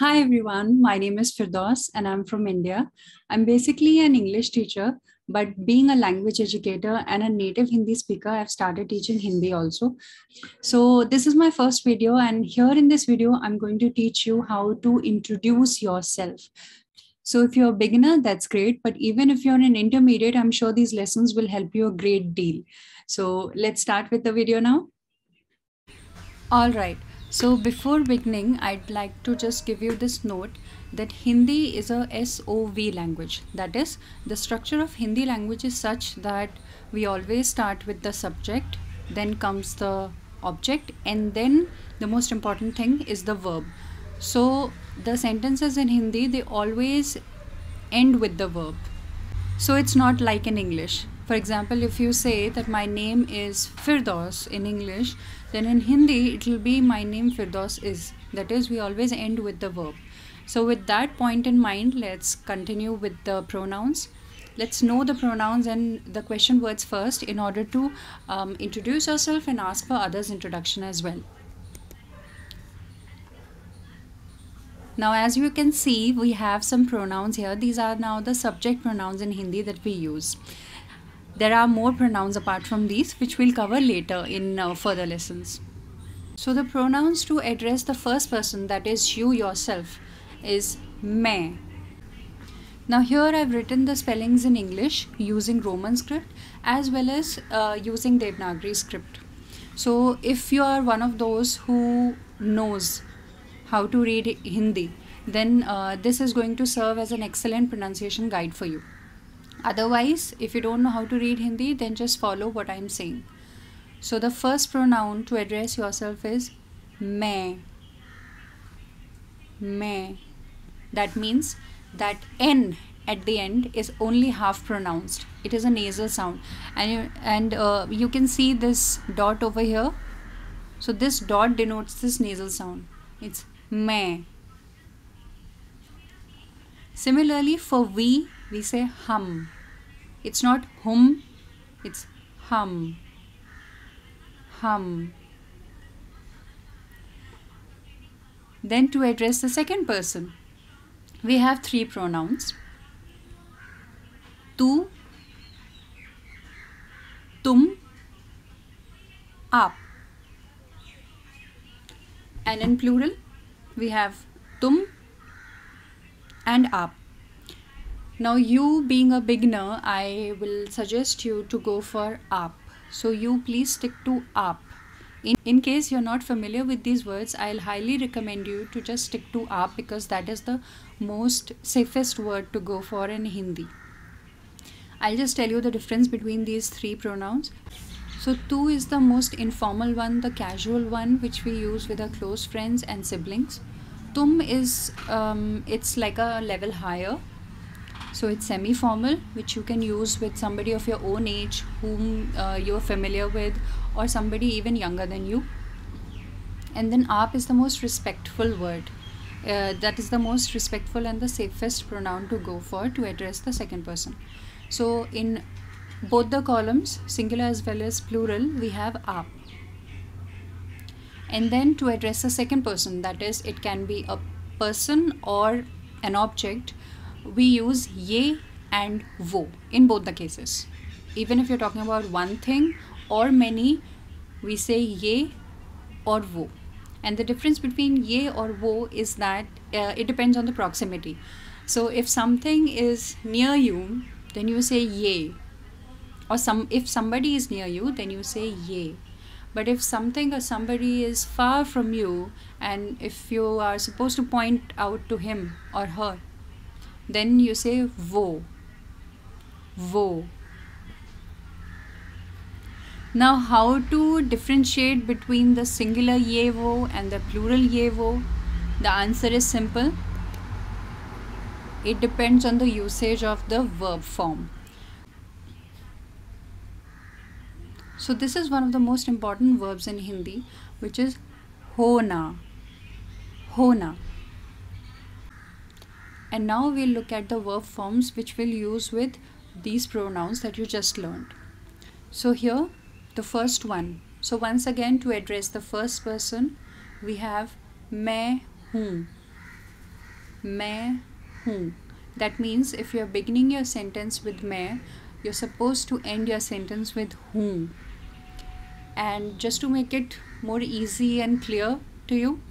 Hi everyone, my name is Firdaus and I'm from India. I'm basically an English teacher, but being a language educator and a native Hindi speaker, I've started teaching Hindi also. So this is my first video and here in this video, I'm going to teach you how to introduce yourself. So if you're a beginner, that's great. But even if you're an intermediate, I'm sure these lessons will help you a great deal. So let's start with the video now. All right. So before beginning, I'd like to just give you this note that Hindi is a SOV language. That is, the structure of Hindi language is such that we always start with the subject, then comes the object, and then the most important thing is the verb. So the sentences in Hindi, they always end with the verb. So it's not like in English. For example, if you say that my name is Firdaus in English, then in Hindi it will be my name Firdaus is. That is, we always end with the verb. So with that point in mind, let's continue with the pronouns. Let's know the pronouns and the question words first in order to um, introduce yourself and ask for others' introduction as well. Now, as you can see, we have some pronouns here. These are now the subject pronouns in Hindi that we use. There are more pronouns apart from these, which we'll cover later in uh, further lessons. So the pronouns to address the first person, that is you yourself, is me. Now here I've written the spellings in English using Roman script as well as uh, using Devanagari script. So if you are one of those who knows how to read Hindi, then uh, this is going to serve as an excellent pronunciation guide for you. Otherwise, if you don't know how to read Hindi, then just follow what I'm saying. So the first pronoun to address yourself is me. Me. That means that N at the end is only half pronounced. It is a nasal sound. And you, and uh, you can see this dot over here. So this dot denotes this nasal sound. It's me. Similarly, for we, we say hum. It's not hum, it's hum. Hum. Then to address the second person, we have three pronouns. Tu, tum, aap. And in plural, we have tum and aap. Now you being a beginner, I will suggest you to go for aap. So you please stick to aap. In, in case you're not familiar with these words, I'll highly recommend you to just stick to aap because that is the most safest word to go for in Hindi. I'll just tell you the difference between these three pronouns. So tu is the most informal one, the casual one which we use with our close friends and siblings. Tum is um, it's like a level higher so it's semi-formal which you can use with somebody of your own age whom uh, you're familiar with or somebody even younger than you. And then aap is the most respectful word. Uh, that is the most respectful and the safest pronoun to go for to address the second person. So in both the columns singular as well as plural we have aap. And then to address the second person that is it can be a person or an object we use ye and wo in both the cases. Even if you're talking about one thing or many, we say ye or wo. And the difference between ye or wo is that uh, it depends on the proximity. So if something is near you, then you say ye. Or some if somebody is near you, then you say ye. But if something or somebody is far from you, and if you are supposed to point out to him or her, then you say wo. Wo. Now, how to differentiate between the singular ye wo and the plural ye wo? The answer is simple. It depends on the usage of the verb form. So, this is one of the most important verbs in Hindi, which is hona. Hona And now we'll look at the verb forms which we'll use with these pronouns that you just learned. So here, the first one. So once again, to address the first person, we have मैं हूँ मैं हूँ. That means if you're beginning your sentence with मैं, you're supposed to end your sentence with whom. And just to make it more easy and clear to you,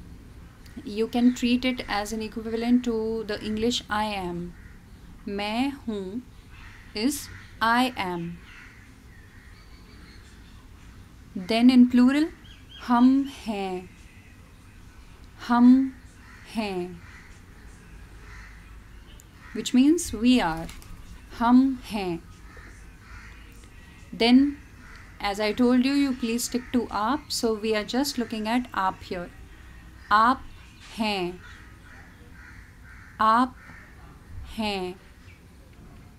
you can treat it as an equivalent to the English I am. मैं हूँ is I am. Then in plural, हम हैं हम हैं which means we are हम हैं then as I told you you please stick to आप so we are just looking at आप here आप हैं आप हैं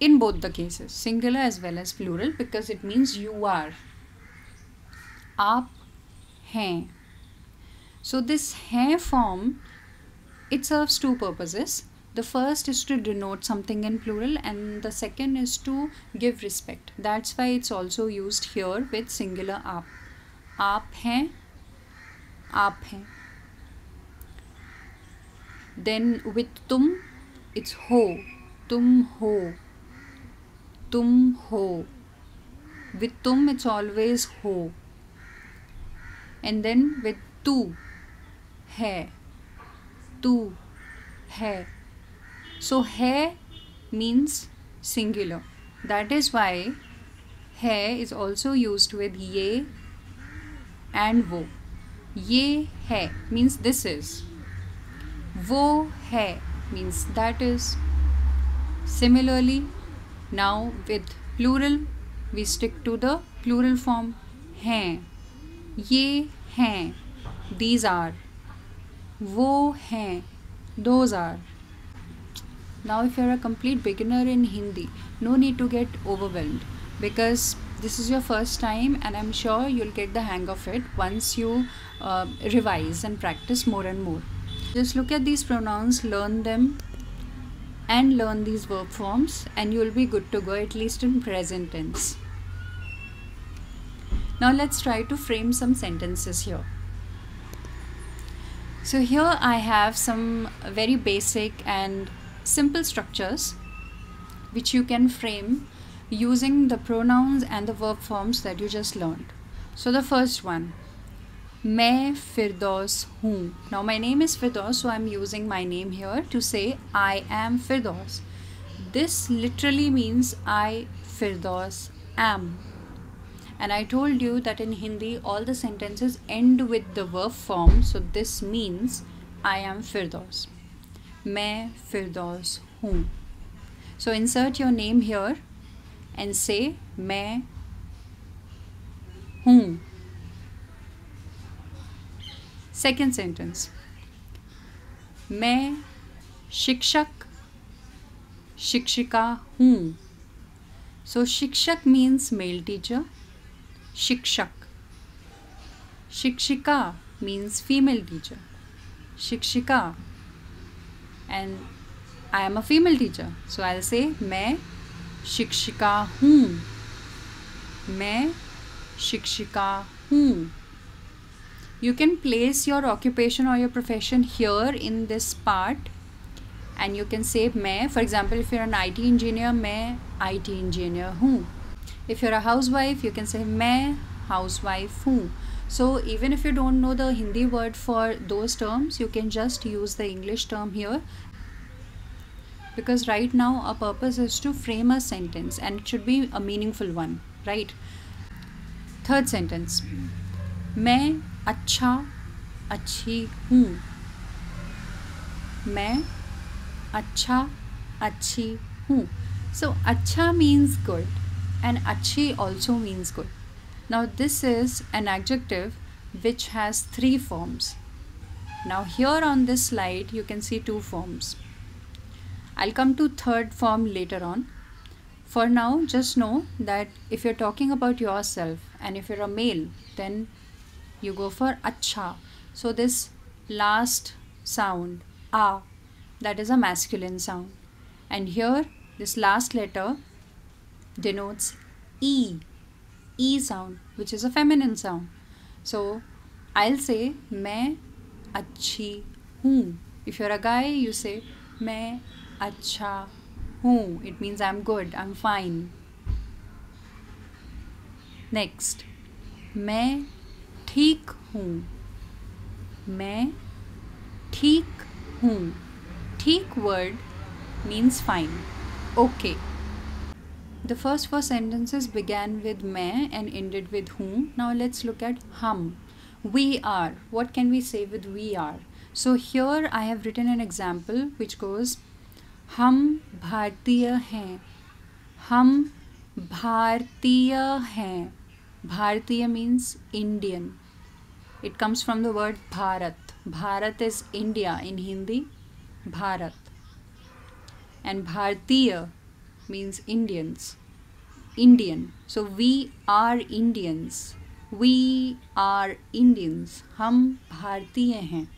in both the cases singular as well as plural because it means you are आप हैं so this hair form, it serves two purposes. The first is to denote something in plural and the second is to give respect. That's why it's also used here with singular aap. Aap hain, aap hain. Then with tum, it's ho, tum ho, tum ho. With tum, it's always ho. And then with tu, है तू है so है means singular that is why है is also used with ये and वो ये है means this is वो है means that is similarly now with plural we stick to the plural form हैं. ये हैं दीज आर वो हैं those are now if you a complete beginner in Hindi no need to get overwhelmed because this is your first time and I am sure you'll get the hang of it once you revise and practise more and more just look at these pronouns learn them and learn these verb forms and you'll be good to go at least in present tense. Now let's try to frame some sentences here. So here I have some very basic and simple structures which you can frame using the pronouns and the verb forms that you just learned. So the first one, मैं Firdaus हूँ. Now my name is Firdaus, so I'm using my name here to say I am Firdaus. This literally means I Firdaus am and I told you that in Hindi all the sentences end with the verb form so this means I am Firdaus मैं Firdaus हूँ so insert your name here and say मैं हूँ second sentence मैं शिक्षक, शिक्षिका हूँ। सो शिक्षक means male teacher शिक्षक। शिक्षिका मीन्स फीमेल टीचर शिक्षिका। And I am a female teacher so I say मैं शिक्षिका हूँ। मैं शिक्षिका हूँ। you can place your occupation or your profession here in this part and you can say मैं for example if you're an IT engineer मैं IT engineer हूँ if you're a housewife you can say मैं housewife हूँ so even if you don't know the Hindi word for those terms you can just use the English term here because right now our purpose is to frame a sentence and it should be a meaningful one right third sentence मैं अच्छा अच्छी हूँ मैं अच्छा अच्छी हूँ so अच्छा means good and achi also means good. Now this is an adjective which has three forms. Now here on this slide you can see two forms. I'll come to third form later on. For now just know that if you're talking about yourself and if you're a male then you go for acha. So this last sound a that is a masculine sound and here this last letter denotes E, E sound, which is a feminine sound. So I'll say मैं अच्छी हूँ. If you're a guy, you say मैं अच्छा हूँ it means I am good I am fine next मैं ठीक हूँ मैं ठीक हूँ ठीक word means fine okay The first four sentences began with मैं and ended with whom. Now let's look at hum. We are. What can we say with we are? So here I have written an example which goes हम भारतीय हैं हम भारतीय हैं भारतीय means Indian. It comes from the word Bharat. Bharat is India in Hindi. Bharat. And Bhartiya means Indians. Indian. So we are Indians. We are Indians. हम भारतीय हैं.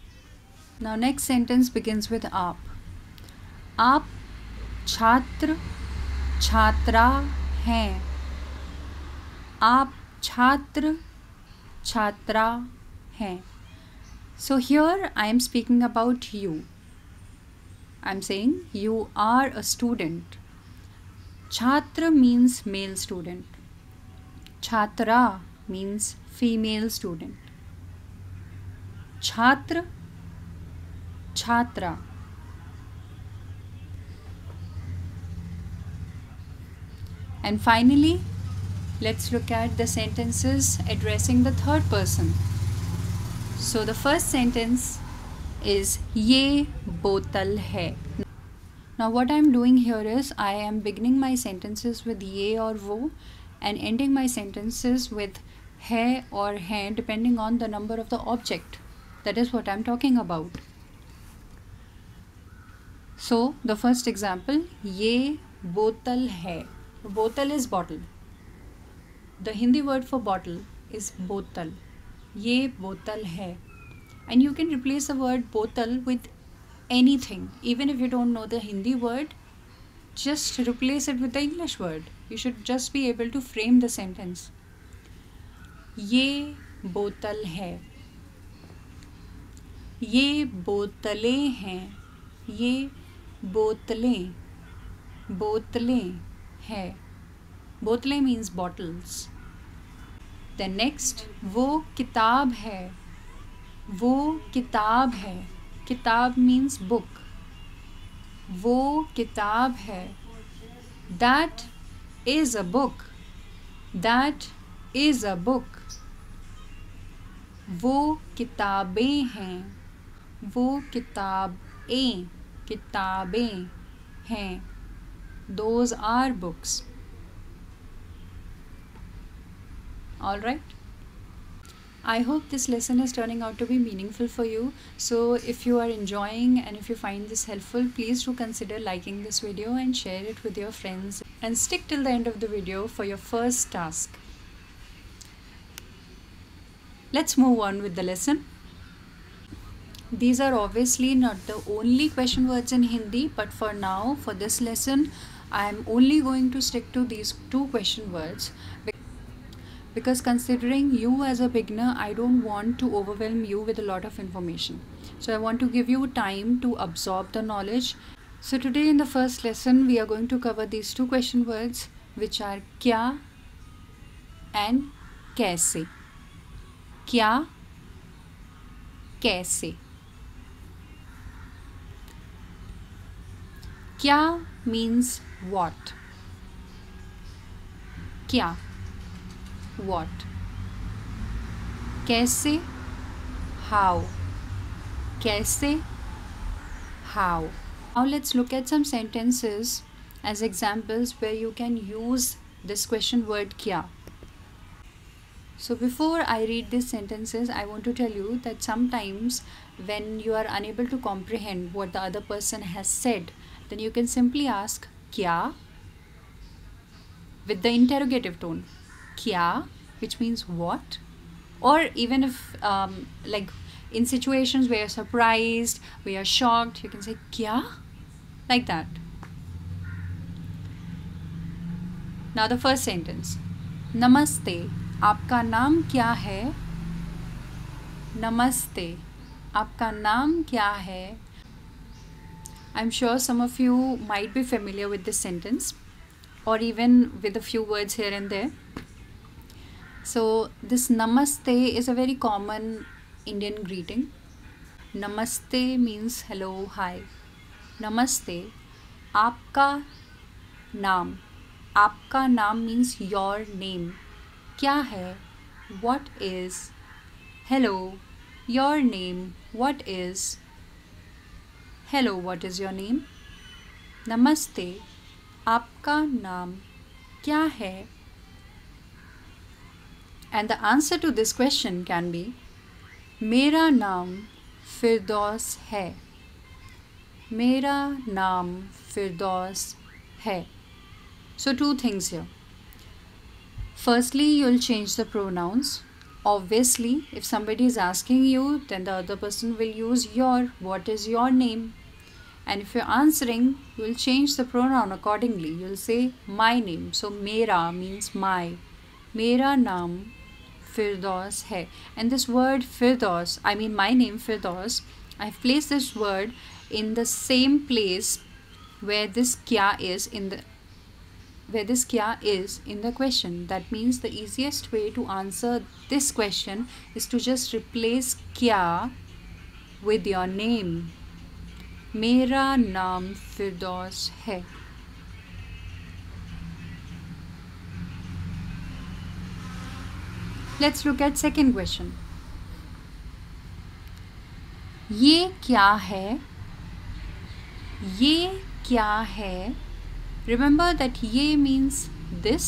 Now next sentence begins with आप. आप छात्र छात्रा हैं. आप छात्र, छात्रा हैं। So here I am speaking about you I am saying you are a student छात्र मींस मेल स्टूडेंट छात्रा मींस फीमेल स्टूडेंट छात्र, छात्रा। And finally let's look at the sentences addressing the third person. So the first sentence is Ye botal hai. Now what I am doing here is I am beginning my sentences with ye or wo and ending my sentences with hai or hai depending on the number of the object. That is what I am talking about. So the first example ye botal hai. Botal is bottle. The Hindi word for bottle is बोतल ये बोतल है and you can replace a word बोतल with anything even if you don't know the Hindi word just replace it with the English word you should just be able to frame the sentence ये बोतल है ये बोतलें हैं ये बोतलें बोतलें हैं बोतलें मीन्स बॉटल्स द नेक्स्ट वो किताब है। वो किताब है। किताब मीन्स बुक वो किताब है। That is a book that is a book वो किताबें हैं। वो किताबें। किताबें हैं। Those are books Alright. I hope this lesson is turning out to be meaningful for you. So if you are enjoying and if you find this helpful, please do consider liking this video and share it with your friends and stick till the end of the video for your first task. Let's move on with the lesson. These are obviously not the only question words in Hindi but for now for this lesson I am only going to stick to these two question words because considering you as a beginner i don't want to overwhelm you with a lot of information. So i want to give you time to absorb the knowledge. So today in the first lesson we are going to cover these two question words which are kya and kaise. Kya kaise. Kya means what? Kya what कैसे how कैसे how now let's look at some sentences as examples where you can use this question word kya so before I read these sentences, I want to tell you that sometimes when you are unable to comprehend what the other person has said, then you can simply ask kya with the interrogative tone. Kya which means what or even if um, like in situations where you're surprised where you're shocked you can say kya like that now the first sentence namaste आपका नाम क्या है नमस्ते आपका नाम क्या है I'm sure some of you might be familiar with this sentence or even with a few words here and there. So this namaste is a very common Indian greeting. Namaste means hello, hi. Namaste, aapka naam. Aapka naam means your name. Kya hai? What is? Hello, your name. What is? Hello, what is your name? Namaste, aapka naam. Kya hai? And the answer to this question can be मेरा नाम फिरदौस है मेरा नाम फिरदौस है सो two things here firstly you'll change the pronouns obviously if somebody is asking you then the other person will use your what is your name and if you're answering you will change the pronoun accordingly you'll say my name so mera means my mera naam Firdaus hai. And this word Firdaus, I mean my name Firdaus, I've placed this word in the same place where this kya is in the where this kya is in the question. That means the easiest way to answer this question is to just replace kya with your name. Mera naam Firdaus hai. Let's look eight second question ये क्या है ये क्या है remember that ये means this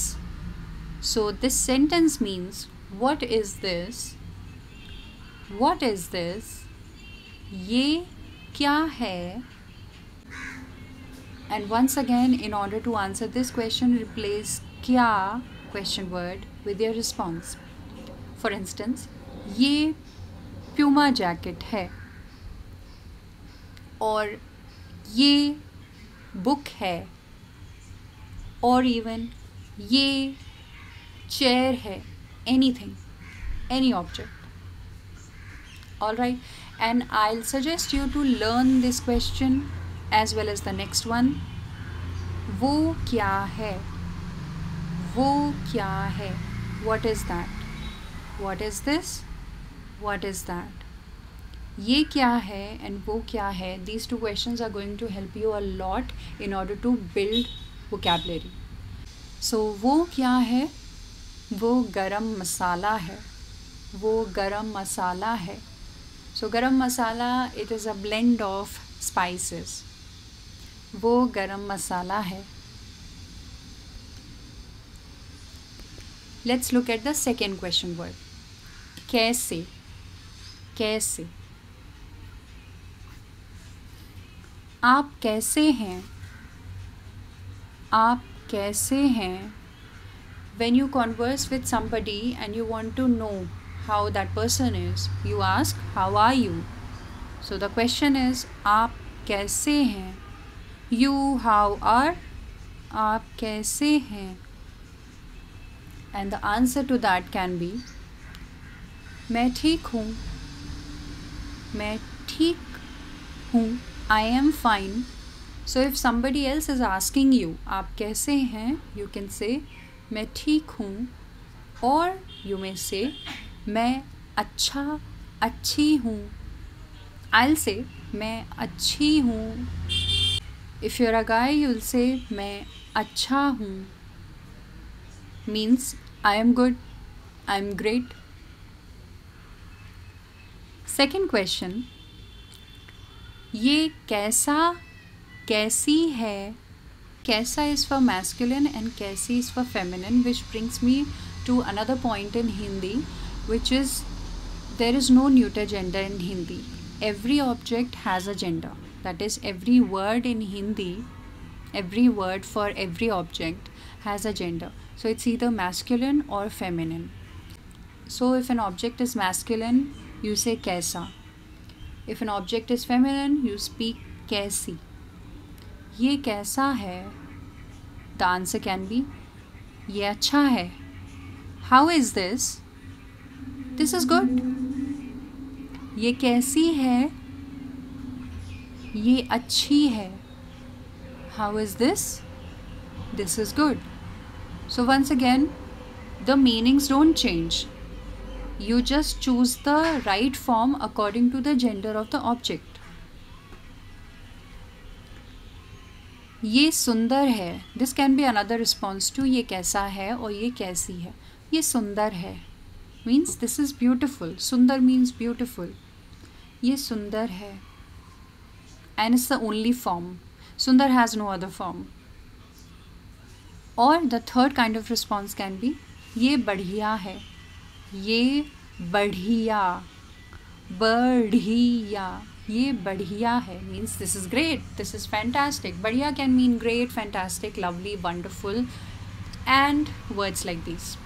so this sentence means what is this what is this ये क्या है and once again in order to answer this question replace kya question word with your response For instance ये Puma jacket है और ये book है और even ये चेयर है anything any object all right and I suggest you to learn this question as well as the next one वो क्या है? वो क्या है? What is that what is this what is that ये क्या है एंड वो क्या है? These two question are going to help you a lot in order to build vocabulary so वो क्या है? वो गरम मसाला है। वो गरम मसाला है। So so, garam masala it is a blend of spices वो गरम मसाला है। Let's look at the second question word Cassie. कैसे आप कैसे हैं? आप कैसे हैं? When you converse with somebody and you want to know how that person is you ask how are you so the question is आप कैसे हैं? यू हाउ आर आप कैसे हैं? And the answer to that can be मैं ठीक हूँ। मैं ठीक हूँ। I am fine so if somebody else is asking you आप कैसे हैं? यू कैन से मैं ठीक हूँ। और यू may से मैं अच्छा अच्छी हूँ। आई से मैं अच्छी हूँ। If you're a guy you'll say मैं अच्छा हूँ। Means I am good I am great second question ये कैसा कैसी है कैसा इज़ फॉर मैस्कुलिन एंड कैसी is for feminine which brings me to another point in Hindi which is there is no neuter gender in Hindi. Every object has a gender. That is, every word in Hindi, every word for every object has a gender. So it's either masculine or feminine. So if an object is masculine, you say कैसा if an object is feminine you speak कैसी ये कैसा है? The answer can be ये अच्छा है. How is this this is good ये कैसी है? ये अच्छी है. How is this this is good so once again the meanings don't change You just choose the right form according to the gender of the object. ये सुंदर है। This can be another response to ये कैसा है और ये कैसी है। ये सुंदर है। मीन्स दिस इज़ ब्यूटिफुल सुंदर मीन्स ब्यूटिफुल ये सुंदर है। And it's the only form सुंदर हैज़ नो अदर फॉर्म और the third kind of response can be ये बढ़िया है। ये बढ़िया बढ़िया, ये बढ़िया है। Means this is great this is fantastic बढ़िया can mean great fantastic lovely wonderful and words like this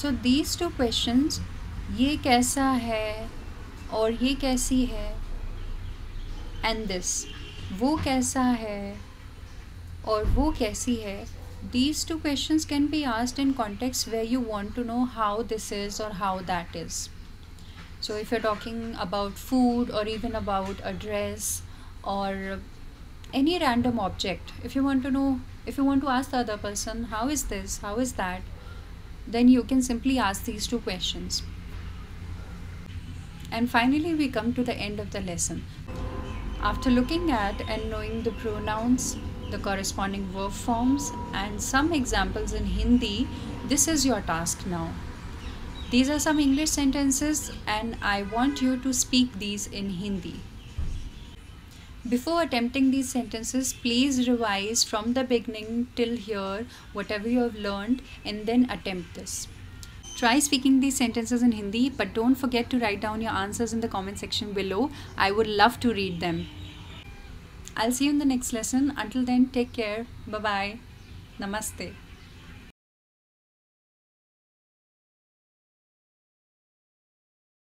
so these two questions ये कैसा है और ये कैसी है? एंड दिस वो कैसा है और वो कैसी है? These two questions can be asked in context where you want to know how this is or how that is. So if you're talking about food or even about a dress or any random object if you want to know if you want to ask the other person how is this? How is that? then you can simply ask these two questions. And finally we come to the end of the lesson after looking at and knowing the pronouns the corresponding verb forms and some examples in Hindi, this is your task now. These are some English sentences and I want you to speak these in Hindi. Before attempting these sentences, please revise from the beginning till here whatever you have learned and then attempt this. Try speaking these sentences in Hindi, but don't forget to write down your answers in the comment section below. I would love to read them. I'll see you in the next lesson. Until then, take care. Bye bye. Namaste.